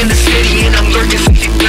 in the city and I'm lurking